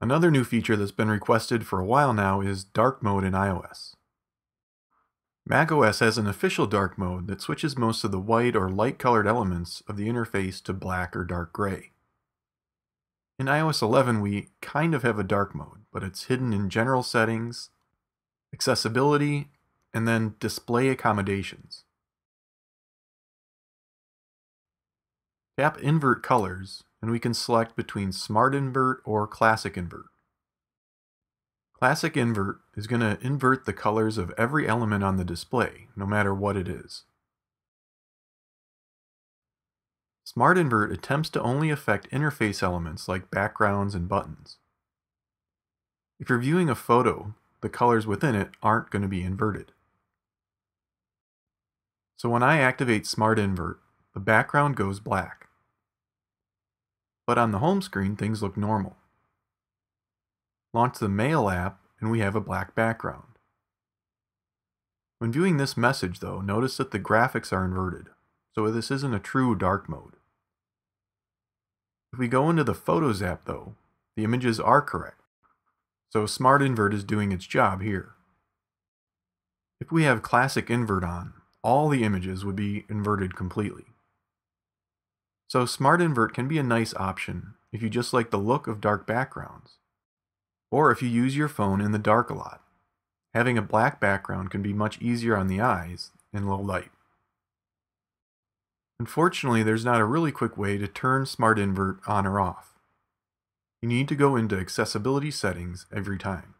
Another new feature that's been requested for a while now is dark mode in iOS. macOS has an official dark mode that switches most of the white or light colored elements of the interface to black or dark gray. In iOS 11 we kind of have a dark mode, but it's hidden in general settings, accessibility, and then display accommodations. Tap Invert Colors and we can select between Smart Invert or Classic Invert. Classic Invert is going to invert the colors of every element on the display, no matter what it is. Smart Invert attempts to only affect interface elements like backgrounds and buttons. If you're viewing a photo, the colors within it aren't going to be inverted. So when I activate Smart Invert, the background goes black but on the home screen things look normal. Launch the Mail app and we have a black background. When viewing this message though, notice that the graphics are inverted, so this isn't a true dark mode. If we go into the Photos app though, the images are correct, so Smart Invert is doing its job here. If we have Classic Invert on, all the images would be inverted completely. So Smart Invert can be a nice option if you just like the look of dark backgrounds, or if you use your phone in the dark a lot. Having a black background can be much easier on the eyes in low light. Unfortunately, there's not a really quick way to turn Smart Invert on or off. You need to go into accessibility settings every time.